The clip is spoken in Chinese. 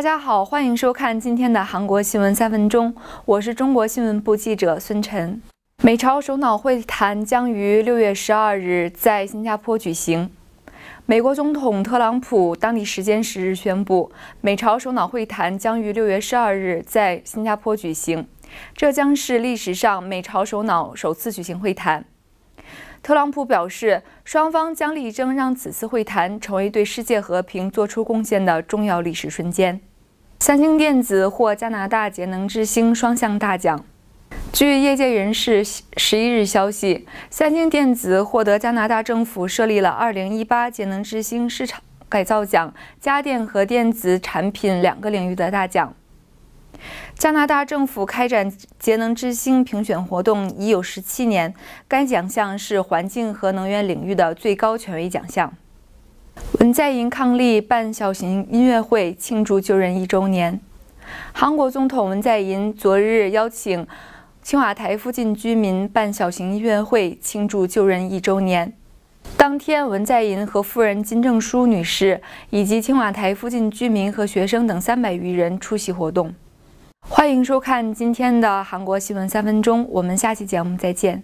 大家好，欢迎收看今天的韩国新闻三分钟，我是中国新闻部记者孙晨。美朝首脑会谈将于六月十二日在新加坡举行。美国总统特朗普当地时间十日宣布，美朝首脑会谈将于六月十二日在新加坡举行，这将是历史上美朝首脑首次举行会谈。特朗普表示，双方将力争让此次会谈成为对世界和平做出贡献的重要历史瞬间。三星电子获加拿大节能之星双项大奖。据业界人士十一日消息，三星电子获得加拿大政府设立了2018节能之星市场改造奖，家电和电子产品两个领域的大奖。加拿大政府开展节能之星评选活动已有十七年，该奖项是环境和能源领域的最高权威奖项。文在寅伉俪办小型音乐会庆祝就任一周年。韩国总统文在寅昨日邀请青瓦台附近居民办小型音乐会庆祝就任一周年。当天，文在寅和夫人金正淑女士以及青瓦台附近居民和学生等三百余人出席活动。欢迎收看今天的韩国新闻三分钟，我们下期节目再见。